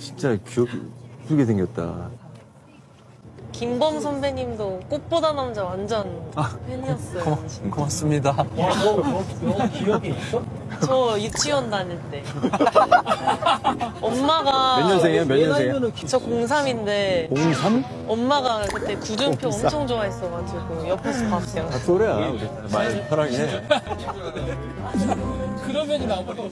진짜 귀엽, 이쁘게 생겼다. 김범 선배님도 꽃보다 남자 완전 아, 팬이었어요. 고, 고 고맙습니다. 기억이 있어? 저 유치원 다닐 때. 엄마가 몇 년생이에요? 몇 년생이에요? 저 03인데 03? 엄마가 그때 구준표 엄청 좋아했어가지고 옆에서 봤어요. 다 또래야, 많이 사랑해. 그러면이 나버리